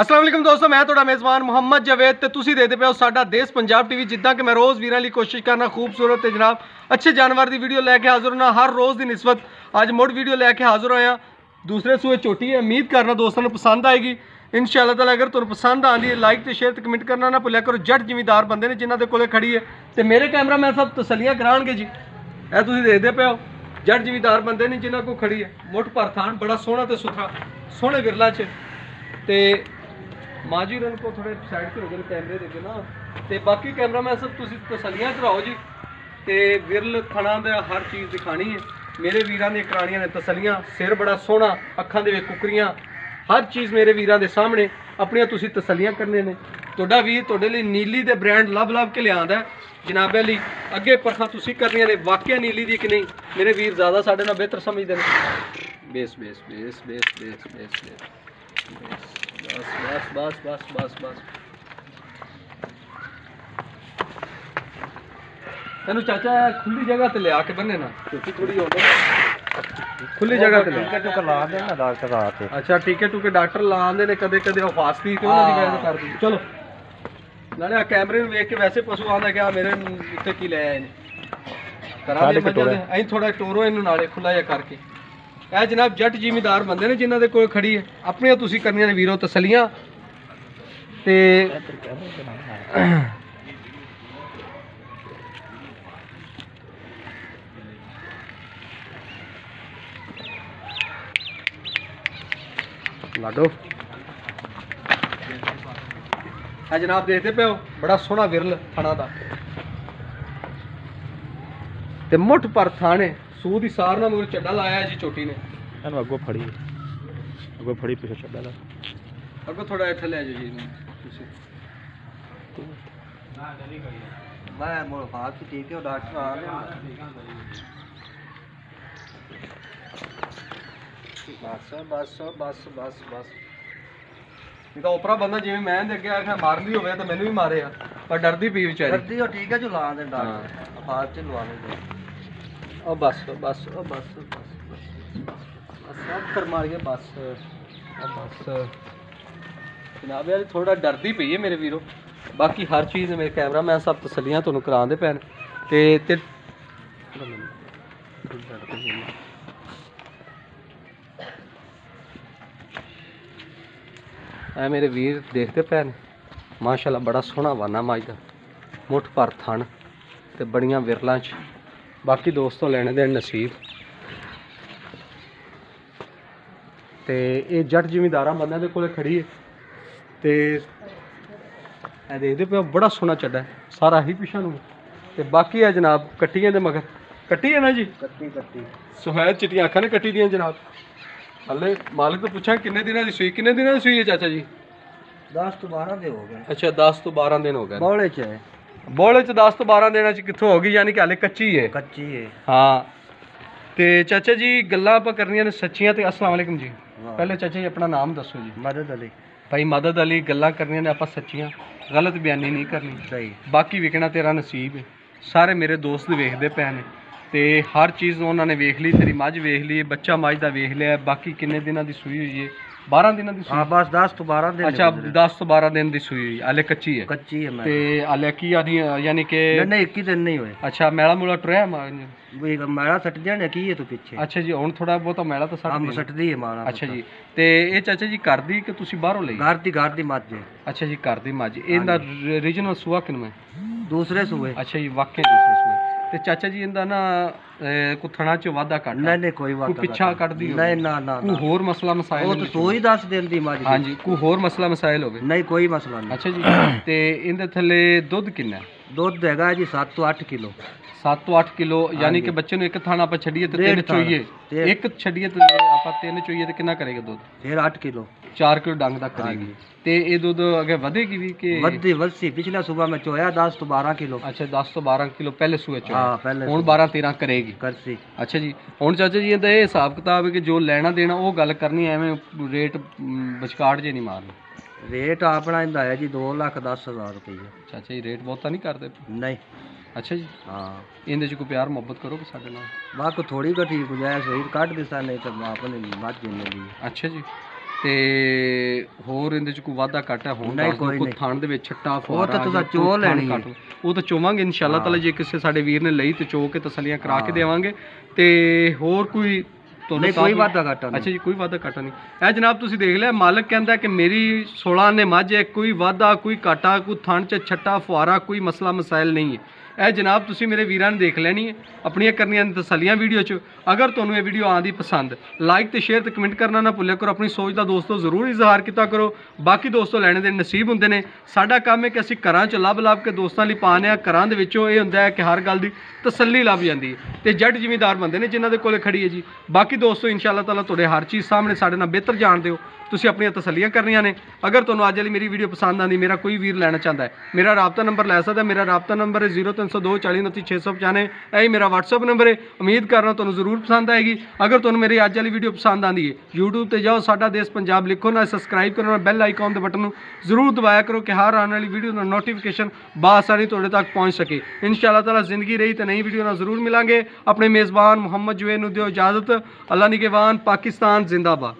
ਅਸਲਾਮ ਅਲੈਕੁਮ ਦੋਸਤੋ, ਮੈਂ ਤੁਹਾਡਾ ਮੇਜ਼ਬਾਨ ਮੁਹੰਮਦ ਜਵੇਦ ਤੇ ਤੁਸੀਂ ਦੇਖਦੇ ਪਏ ਹੋ ਸਾਡਾ ਦੇਸ਼ ਪੰਜਾਬ ਟੀਵੀ ਜਿੱਦਾਂ ਕਿ ਮੈਂ ਰੋਜ਼ ਵੀਰਾਂ ਲਈ ਕੋਸ਼ਿਸ਼ ਕਰਨਾ ਖੂਬਸੂਰਤ ਤੇ ਜਨਾਬ ਅੱਛੇ ਜਾਨਵਰ ਦੀ ਵੀਡੀਓ ਲੈ ਕੇ ਹਾਜ਼ਰ ਹੋਣਾ ਹਰ ਰੋਜ਼ ਦੀ ਨਿਸਬਤ ਅੱਜ ਮੁੜ ਵੀਡੀਓ ਲੈ ਕੇ ਹਾਜ਼ਰ ਹੋਇਆ। ਦੂਸਰੇ ਸੂਏ ਛੋਟੀ ਹੈ, ਉਮੀਦ ਕਰਨਾ ਦੋਸਤਾਂ ਨੂੰ ਪਸੰਦ ਆਏਗੀ। ਇਨਸ਼ਾਅੱਲਾ ਤਾਲਾ, ਅਗਰ ਤੁਹਾਨੂੰ ਪਸੰਦ ਆਂਦੀ ਹੈ ਲਾਈਕ ਤੇ ਸ਼ੇਅਰ ਤੇ ਕਮੈਂਟ ਕਰਨਾ ਨਾ ਭੁੱਲਿਆ ਕਰੋ, ਜੱਟ ਜ਼ਿਮੀਦਾਰ ਬੰਦੇ ਨੇ ਜਿਨ੍ਹਾਂ ਦੇ ਕੋਲੇ ਖੜੀ ਹੈ। ਤੇ ਮੇਰੇ ਕੈਮਰਾਮੈਨ ਸਭ ਤਸੱਲੀਆਂ ਕਰਾਉਣਗੇ ਜੀ। ਇਹ ਤੁਸੀਂ ਦੇਖਦੇ ਪਏ ਹੋ, ਜੱਟ ਜ਼ਿਮੀਦਾਰ ਬੰਦੇ ਨੇ ਜਿਨ੍ਹਾਂ ਕੋਲ ਖੜੀ ਹੈ। ਮੁੱਠ ਪਰਥਾਨ ਬੜਾ ਸੋਹਣਾ ਤੇ ਸੁਥਰਾ, ਸੋਹਣੇ ਵਿਰਲਾ 'ਚ। ਤੇ ਮਾਜੀ ਰਨ ਕੋ ਥੋੜੇ ਸਾਈਡ ਤੇ ਹੋ ਗਏ ਕੈਮਰੇ ਦੇ ਕੇ ਨਾ। ਤੇ ਬਾਕੀ ਕੈਮਰਾਮੈਨ ਸਭ ਤੁਸੀਂ ਤਸੱਲੀਆਂ ਕਰਾਓ ਜੀ। ਤੇ ਵਿਰਲ ਥਣਾ ਦਾ ਹਰ ਚੀਜ਼ ਦਿਖਾਣੀ ਹੈ। ਮੇਰੇ ਵੀਰਾਂ ਦੀਆਂ ਕਰਾਣੀਆਂ ਨੇ ਤਸੱਲੀਆਂ। ਸਿਰ ਬੜਾ ਸੋਹਣਾ, ਅੱਖਾਂ ਦੇ ਵਿੱਚ ਕੁਕਰੀਆਂ। ਹਰ ਚੀਜ਼ ਮੇਰੇ ਵੀਰਾਂ ਦੇ ਸਾਹਮਣੇ। ਆਪਣੀਆਂ ਤੁਸੀਂ ਤਸੱਲੀਆਂ ਕਰਨੇ ਨੇ। ਤੁਹਾਡਾ ਵੀਰ ਤੁਹਾਡੇ ਲਈ ਨੀਲੀ ਦੇ ਬ੍ਰਾਂਡ ਲੱਭ ਲੱਭ ਕੇ ਲਿਆਂਦਾ ਹੈ। ਜਨਾਬ ਅੱਗੇ ਪਰਖਾਂ ਤੁਸੀਂ ਕਰਨੀਆਂ ਨੇ। ਵਾਕਿਆ ਨੀਲੀ ਦੀ ਕਿ ਨਹੀਂ? ਮੇਰੇ ਵੀਰ ਜ਼ਿਆਦਾ ਸਾਡੇ ਨਾਲ ਬਿਹਤਰ ਸਮਝਦੇ ਨੇ। ਬੇਸ ਬੇਸ ਬੇਸ ਬੇਸ ਬੇਸ ਬੇਸ ਬੇਸ। ਬਸ ਬਸ ਬਸ ਬਸ ਬਸ ਬਸ ਇਹਨੂੰ ਚਾਚਾ ਖੁੱਲੀ ਜਗ੍ਹਾ ਤੇ ਲਿਆ ਕੇ ਬੰਨੇ ਨਾ। ਕਿਉਂਕਿ ਥੋੜੀ ਹੁੰਦਾ ਖੁੱਲੀ ਜਗ੍ਹਾ ਤੇ ਲਿਆ। ਟੁਕ ਲਾ ਦੇ ਨਾ ਡਾਕਟਰ ਆ ਤੇ ਅੱਛਾ ਟੀਕੇ ਟੂਕੇ ਡਾਕਟਰ ਲਾਉਂਦੇ ਨੇ ਕਦੇ ਕਦੇ ਉਹ ਫਾਸਟੀ ਤੇ ਉਹਨਾਂ ਦੀ ਕਰਦੀ ਚਲੋ। ਨਾਲੇ ਆ ਕੈਮਰੇ ਨੂੰ ਵੇਖ ਕੇ ਵੈਸੇ ਪਸ਼ੂ ਆਉਂਦਾ ਕਿ ਆ ਮੇਰੇ ਉੱਤੇ ਕੀ ਲੈ ਆਏ ਨੇ। ਕਰਾਂ ਦੇ ਦੇ ਅਸੀਂ ਥੋੜਾ ਟੋਰੋ ਇਹਨੂੰ ਨਾਲੇ ਖੁੱਲਾ ਜਿਹਾ ਕਰਕੇ। ਇਹ ਜਨਾਬ ਜੱਟ ਜ਼ਿਮੀਦਾਰ ਬੰਦੇ ਨੇ ਜਿਨ੍ਹਾਂ ਦੇ ਕੋਲ ਖੜੀ ਹੈ। ਆਪਣੀਆਂ ਤੁਸੀਂ ਕਰਨੀਆਂ ਨੇ ਵੀਰੋ ਤਸਲੀਆਂ। ਤੇ ਲਾਡੋ। ਆ ਜਨਾਬ ਦੇਖਦੇ ਪਿਓ ਬੜਾ ਸੋਹਣਾ ਵਿਰਲ ਥਣਾ ਦਾ। ਤੇ ਮੁੱਠ ਪਰ ਥਾਣੇ ਸੂ ਦੀ ਸਾਰ ਨਾਲ ਮਗਰ ਚੱਡਾ ਲਾਇਆ ਜੀ ਚੋਟੀ ਨੇ। ਇਹਨੂੰ ਅੱਗੋਂ ਫੜੀ। ਅੱਗੋਂ ਫੜੀ ਪਿੱਛੇ ਛੱਡ ਲੈ। ਅੱਗੋਂ ਥੋੜਾ ਇੱਥੇ ਲੈ ਜਾਓ ਜੀ ਇਹਨੂੰ। ਤੁਸੀਂ। ਮੈਂ ਮੋਰ ਹਾਥ ਠੀਕ ਹੈ ਡਾਕਟਰ ਆ ਗਿਆ ਬਸ ਬਸ ਬਸ ਬਸ ਬਸ। ਇਹ ਤਾਂ ਉਪਰਾ ਬੰਦਾ ਜਿਵੇਂ ਮੈਂ ਦੇ ਅੱਗੇ ਆਖਿਆ ਮਾਰਦੀ ਹੋਵੇ ਤਾਂ ਮੈਨੂੰ ਵੀ ਮਾਰਿਆ ਪਰ ਡਰਦੀ ਪਈ ਵਿਚਾਰੀ। ਕਰਦੀ ਉਹ ਠੀਕ ਹੈ ਜੋ ਲਾ ਦੇ। ਡਾਕਟਰ। ਹਾਥ ਚ ਲਵਾ ਦੇ ਉਹ ਬਸ ਬਸ, ਉਹ ਬਸ ਬਸ ਬਸ ਬਸ ਅੱਖਰ ਮਾਰੀਏ, ਬਸ। ਉਹ ਬਸ। ਜਨਾਬ ਯਾਰ ਥੋੜਾ ਡਰਦੀ ਪਈ ਹੈ ਮੇਰੇ ਵੀਰੋ। ਬਾਕੀ ਹਰ ਚੀਜ਼ ਮੇਰੇ ਕੈਮਰਾਮੈਨ ਸਭ ਤਸੱਲੀਆਂ ਤੁਹਾਨੂੰ ਕਰਾਉਂਦੇ ਪੈਣ ਤੇ ਤੇ ਐ ਮੇਰੇ ਵੀਰ, ਦੇਖਦੇ ਪੈਣ ਮਾਸ਼ਾਅੱਲਾ, ਬੜਾ ਸੋਹਣਾ ਵਾਨਾ ਮਾਜ ਦਾ ਮੁੱਠ ਪਰ ਥਣ ਤੇ ਬੜੀਆਂ ਵਿਰਲਾਂ ਚ। ਬਾਕੀ ਦੋਸਤੋ ਲੈਣੇ ਦੇ ਨਸੀਬ। ਤੇ ਇਹ ਜੱਟ ਜ਼ਿਮੀਦਾਰਾਂ ਬੰਦਿਆਂ ਦੇ ਕੋਲੇ ਖੜੀ ਹੈ ਤੇ ਇਹ ਦੇਖਦੇ ਪਿਓ ਬੜਾ ਸੋਹਣਾ ਚੱਡਾ ਸਾਰਾ ਹੀ ਪਿਛਾ ਨੂੰ। ਤੇ ਬਾਕੀ ਹੈ ਜਨਾਬ ਕੱਟੀਆਂ ਦੇ ਮਗਰ। ਕੱਟੀ ਹੈ ਨਾ ਜੀ? ਕੱਟੀ ਕੱਟੀ। ਸੁਹੈਦ ਚਿੱਟੀਆਂ ਅੱਖਾਂ ਨੇ ਕੱਟੀ ਦੀਆਂ ਜਨਾਬ। ਹਲੇ ਮਾਲਕ ਤੋਂ ਪੁੱਛਾਂ ਕਿੰਨੇ ਦਿਨਾਂ ਦੀ ਸੂਈ ਕਿੰਨੇ ਦਿਨਾਂ ਦੀ ਸੂਈ ਹੈ ਚਾਚਾ ਜੀ? 10 ਤੋਂ 12 ਦੇ ਹੋ ਗਏ। ਅੱਛਾ 10 ਤੋਂ 12 ਦਿਨ ਹੋ ਗਏ। ਬੌਲੇ ਚ ਹੈ। ਬੋਲੇ ਚ 10 ਤੋਂ 12 ਦਿਨਾਂ ਚ ਕਿੱਥੋਂ ਹੋਗੀ ਯਾਨੀ ਕਿ ਹਲੇ ਕੱਚੀ ਹੈ ਕੱਚੀ ਹੈ ਹਾਂ। ਤੇ ਚਾਚਾ ਜੀ ਗੱਲਾਂ ਆਪਾਂ ਕਰਨੀਆਂ ਨੇ ਸੱਚੀਆਂ ਤੇ ਅਸਲਾਮ ਵਾਲੇਕਮ ਜੀ। ਵਾਹ। ਪਹਿਲੇ ਚਾਚਾ ਜੀ ਆਪਣਾ ਨਾਮ ਦੱਸੋ ਜੀ। ਮਦਦ ਅਲੀ। ਭਾਈ ਮਦਦ ਅਲੀ ਗੱਲਾਂ ਕਰਨੀਆਂ ਨੇ ਆਪਾਂ ਸੱਚੀਆਂ। ਗਲਤ ਬਿਆਨੀ ਨਹੀਂ ਕਰਨੀ। ਸਹੀ। ਬਾਕੀ ਵਿਕਣਾ ਤੇਰਾ ਨਸੀਬ ਹੈ ਸਾਰੇ ਮੇਰੇ ਦੋਸਤ ਵੇਖਦੇ ਪਏ ਨੇ। ਤੇ ਹਰ ਚੀਜ਼ ਉਹਨਾਂ ਨੇ ਵੇਖ ਲਈ ਤੇਰੀ ਮੱਝ ਵੇਖ ਲਈ ਬੱਚਾ ਮੱਝ ਦਾ ਵੇਖ ਲਿਆ ਬਾਕੀ ਕਿੰਨੇ ਦਿਨਾਂ ਦੀ ਸੂਈ ਹੋਈ ਹੈ 12 ਦਿਨਾਂ ਦੀ ਹਾਂ ਸੂਈ ਬਸ 10 ਤੋਂ 12 ਦੇ ਅੱਛਾ 10 ਤੋਂ 12 ਦਿਨ ਦੀ ਸੂਈ ਹੋਈ ਹਲੇ ਕੱਚੀ ਹੈ। ਕੱਚੀ ਹੈ ਮੈਂ ਤੇ ਹਲੇ ਕੀ ਯਾਨੀ ਯਾਨੀ ਕਿ ਨਹੀਂ ਨਹੀਂ 21 ਦਿਨ ਨਹੀਂ ਹੋਏ। ਅੱਛਾ ਮੈਲਾ ਮੂਲਾ ਟੁਰਿਆ ਮਾ- ਵੀ ਮੈਲਾ ਸੱਟ ਜਾਣੇ ਕੀ ਹੈ ਤੂੰ ਪਿੱਛੇ? ਅੱਛਾ ਜੀ ਹੁਣ ਥੋੜਾ ਬਹੁਤਾ ਮੈਲਾ ਤਾਂ ਆਮ ਸੱਟ ਸੱਟਦੀ ਹੈ ਮਾਲਾ ਅੱਛਾ ਜੀ ਤੇ ਇਹ ਚਾਚਾ ਜੀ ਘਰ ਦੀ ਕਿ ਤੁਸੀਂ ਬਾਹਰੋਂ ਲਈ? ਘਰ ਦੀ ਘਰ ਦੀ ਮੱਝ ਹੈ। ਅੱਛਾ ਜੀ ਘਰ ਦੀ ਮੱਝ। ਇਹਦਾ ਰੀਜਨਲ ਸੂਆ ਹੈ? ਦੂਸਰੇ ਸੂਏ। ਅੱਛਾ ਜੀ ਵਾਕਿਆ ਦੂਸਰੇ ਤੇ ਚਾਚਾ ਜੀ ਇਹਦਾ ਨਾ ਅਹ, ਕੋਈ ਥਣਾ ਚ ਵਾਧਾ ਕੱਢ ਨਹੀਂ ਨਹੀਂ ਕੋਈ ਕੋਈ ਵਾਤ ਪਿੱਛਾ ਕੱਢਦੀ ਹੋਵੇ। ਨਹੀਂ ਨਾ ਨਾ ਕੋਈ ਨਾ। ਹੋਰ ਮਸਲਾ ਮਸਾਇਲ ਉਹ ਤਾਂ ਸੂਈ ਦੱਸ ਦਿੰਦੀ ਮੱਝ ਦੀ। ਹਾਂਜੀ ਕੋਈ ਹੋਰ ਮਸਲਾ ਮਸਾਇਲ ਹੋਵੇ। ਨਹੀਂ ਕੋਈ ਮਸਲਾ ਨਹੀਂ। ਅੱਛਾ ਜੀ। ਤੇ ਇਹਦੇ ਥੱਲੇ ਦੁੱਧ ਕਿੰਨਾ ਹੈ? ਦੁੱਧ ਹੈਗਾ ਜੀ 7 ਤੋਂ 8 ਕਿਲੋ। 7 ਤੋਂ 8 ਕਿਲੋ ਯਾਨੀ ਕਿ ਬੱਚੇ ਨੂੰ ਇੱਕ ਥਾਣਾ ਆਪਾਂ ਛੱਡੀਏ ਤੇ ਡੇਢ ਤਿੰਨ ਥਾਣਾ। ਚੋਈਏ। ਇੱਕ ਛੱਡੀਏ ਤੇ ਆਪਾਂ ਤਿੰਨ ਚੋਈਏ ਤੇ ਕਿੰਨਾ ਕਰੇਗਾ ਦੁੱਧ? ਫਿਰ 8 ਕਿਲੋ। 4 ਕਿਲੋ ਡੰਗ ਦਾ ਕਰੇਗੀ। ਤੇ ਇਹ ਦੁੱਧ ਅੱਗੇ ਵਧੇਗੀ ਵੀ ਕਿ ਵੱਧੀ ਵੱਧੀ ਪਿਛਲਾ ਸਵੇਰ ਮੈਂ ਚੋਇਆ 10 ਤੋਂ 12 ਕਿਲੋ। ਅੱਛਾ 10 ਤੋਂ 12 ਕਿਲੋ ਪਹਿਲੇ ਸੂਏ ਚ। ਹਾਂ ਪਹਿਲੇ ਹੁਣ 12 13 ਕਰੇਗੀ। ਕਰਸੀ। ਅੱਛਾ ਜੀ। ਹੁਣ ਚਾਚਾ ਜੀ ਇਹਦਾ ਇਹ ਹਿਸਾਬ ਕਿਤਾਬ ਹੈ ਕਿ ਜੋ ਲੈਣਾ ਦੇਣਾ ਉਹ ਗੱਲ ਕਰਨੀ ਐਵੇਂ ਰੇਟ ਮ, ਵਿਚਕਾਟ ਜੇ ਨਹੀਂ ਮਾਰਨਾ। ਰੇਟ ਆਪਣਾ ਇਹਦਾ ਹੈ ਜੀ 2 ਲੱਖ 10 ਹਜ਼ਾਰ ਰੁਪਏ ਚਾਚਾ ਜੀ ਰੇਟ ਬਹੁਤਾ ਨਹੀਂ ਕਰਦੇ? ਨਹੀਂ। ਅੱਛਾ ਜੀ। ਹਾਂ। ਇਹਦੇ ਚ ਕੋਈ ਪਿਆਰ ਮੁਹੱਬਤ ਕਰੋਗੇ ਸਾਡੇ ਨਾਲ? ਬਾਕੀ ਥੋੜੀ ਘਟੀ ਗੁਜਾਇਸ਼ ਹੋਈ ਕੱਢ ਦਿੱਤਾ ਨਹੀਂ ਤਾਂ ਮੈਂ ਆਪਣੀ ਮੱਝ ਜਿੰਨੇ ਦੀ ਅੱਛਾ ਜੀ। ਤੇ ਹੋਰ ਇਹਦੇ ਚ ਕੋਈ ਵਾਧਾ ਘਾਟਾ ਹੋਣ ਨਹੀਂ, ਕੋਈ ਕੋਈ ਨਹੀਂ। ਥਣ ਦੇ ਵਿੱਚ ਛੱਟਾ ਉਹ ਫੁਆਰਾ ਤਾਂ ਤੁਸੀਂ ਜਾਂ ਚੋ ਥਣ ਲੈਣੀ ਹੈ। ਘੱਟ। ਉਹ ਤਾਂ ਚੋਵਾਂਗੇ ਇਨਸ਼ਾਅੱਲਾ ਤਾਲਾ ਜੇ ਕਿਸੇ ਸਾਡੇ ਵੀਰ ਨੇ ਲਈ ਤੇ ਚੋ ਕੇ ਤਸੱਲੀਆਂ ਕਰਾ ਕੇ ਹਾਂ। ਦੇਵਾਂਗੇ। ਤੇ ਹੋਰ ਕੋਈ ਕੋਈ ਤਾਂ- ਵਾਧਾ ਘਾਟਾ ਨਹੀਂ। ਅੱਛਾ ਜੀ ਕੋਈ ਵਾਧਾ ਘਾਟਾ ਨਹੀਂ। ਇਹ ਜਨਾਬ ਤੁਸੀਂ ਦੇਖ ਲਿਆ ਮਾਲਕ ਕਹਿੰਦਾ ਕਿ ਮੇਰੀ 16 ਨੇ ਮੱਝ ਹੈ ਕੋਈ ਵਾਧਾ ਕੋਈ ਘਾਟਾ ਕੋਈ ਥਣ ਚ ਛੱਟਾ ਫੁਆਰਾ ਕੋਈ ਮਸਲਾ ਮਸਾਇਲ ਨਹੀਂ ਹੈ। ਇਹ ਜਨਾਬ ਤੁਸੀਂ ਮੇਰੇ ਵੀਰਾਂ ਨੇ ਦੇਖ ਲੈਣੀ ਹੈ, ਆਪਣੀਆਂ ਕਰਨੀਆਂ ਨੇ ਤਸੱਲੀਆਂ ਵੀਡੀਓ 'ਚ। ਅਗਰ ਤੁਹਾਨੂੰ ਇਹ ਵੀਡੀਓ ਆਂਦੀ ਪਸੰਦ ਲਾਈਕ ਤੇ ਸ਼ੇਅਰ ਤੇ ਕਮੈਂਟ ਕਰਨਾ ਨਾ ਭੁੱਲਿਆ ਕਰੋ, ਆਪਣੀ ਸੋਚ ਦਾ ਦੋਸਤੋ ਜ਼ਰੂਰ ਇਜ਼ਹਾਰ ਕੀਤਾ ਕਰੋ। ਬਾਕੀ ਦੋਸਤੋ ਲੈਣੇ ਦੇ ਨਸੀਬ ਹੁੰਦੇ ਨੇ। ਸਾਡਾ ਕੰਮ ਹੈ ਕਿ ਅਸੀਂ ਘਰਾਂ 'ਚ ਲੱਭ ਲੱਭ ਕੇ ਦੋਸਤਾਂ ਲਈ ਪਾਉਂਦੇ ਹਾਂ ਘਰਾਂ ਦੇ ਵਿੱਚੋਂ ਇਹ ਹੁੰਦਾ ਹੈ ਕਿ ਹਰ ਗੱਲ ਦੀ ਤਸੱਲੀ ਲੱਭ ਜਾਂਦੀ ਹੈ। ਤੇ ਜੱਟ ਜ਼ਿਮੀਦਾਰ ਬੰਦੇ ਨੇ ਜਿਨ੍ਹਾਂ ਦੇ ਕੋਲੇ ਖੜੀ ਹੈ ਜੀ। ਬਾਕੀ ਦੋਸਤੋ, ਇਨਸ਼ਾਅੱਲਾ ਤਾਲਾ ਤੁਹਾਡੇ ਹਰ ਚੀਜ਼ ਸਾਹਮਣੇ ਸਾਡੇ ਨਾਲ ਬਿਹਤਰ ਜਾਣਦੇ ਹੋ। ਤੁਸੀਂ ਆਪਣੀਆਂ ਤਸੱਲੀਆਂ ਕਰਨੀਆਂ ਨੇ। ਅਗਰ ਤੁਹਾਨੂੰ ਅੱਜ ਵਾਲੀ ਮੇਰੀ ਵੀਡੀਓ ਪਸੰਦ ਆਂਦੀ ਮੇਰਾ ਕੋਈ ਵੀਰ ਲੈਣਾ ਚਾਹੁੰਦਾ ਹੈ, ਮੇਰਾ ਰਾਬਤਾ ਨੰਬਰ ਲੈ ਸਕਦਾ ਮੇਰਾ ਰਾਬਤਾ ਨੰਬਰ ਹੈ 0302 40695 ਇਹ ਮੇਰਾ WhatsApp ਨੰਬਰ ਹੈ। ਉਮੀਦ ਕਰਨਾ ਤੁਹਾਨੂੰ ਜ਼ਰੂਰ ਪਸੰਦ ਆਏਗੀ। ਅਗਰ ਤੁਹਾਨੂੰ ਮੇਰੀ ਅੱਜ ਵਾਲੀ ਵੀਡੀਓ ਪਸੰਦ ਆਂਦੀ ਹੈ, YouTube ਤੇ ਜਾਓ, ਸਾਡਾ ਦੇਸ਼ ਪੰਜਾਬ ਲਿਖੋ ਨਾ ਸਬਸਕ੍ਰਾਈਬ ਕਰੋ ਨਾ ਬੈਲ ਆਈਕਨ ਦੇ ਬਟਨ ਨੂੰ ਜ਼ਰੂਰ ਦਬਾਇਆ ਕਰੋ ਕਿ ਹਰ ਆਉਣ ਵਾਲੀ ਵੀਡੀਓ ਦਾ ਨੋਟੀਫਿਕੇਸ਼ਨ ਬਾਸਾਨੀ ਤੁਹਾਡੇ ਤੱਕ ਪਹੁੰਚ ਸਕੇ। ਇਨਸ਼ਾਅੱਲਾ ਤਾਲਾ ਜ਼ਿੰਦਗੀ ਰਹੀ ਤੇ ਨਈ ਵੀਡੀਓ ਨਾਲ ਜ਼ਰੂਰ ਮਿਲਾਂਗੇ। ਆਪਣੇ ਮੇਜ਼ਬਾਨ ਮੁਹੰਮਦ ਜੁਵੇਦ ਨੂੰ ਦਿਓ ਇਜਾਜ਼ਤ। ਅੱਲਾ ਨਿਗਹਿਬਾਨ ਪਾਕਿਸਤਾਨ ਜ਼ਿੰਦਾਬਾਦ।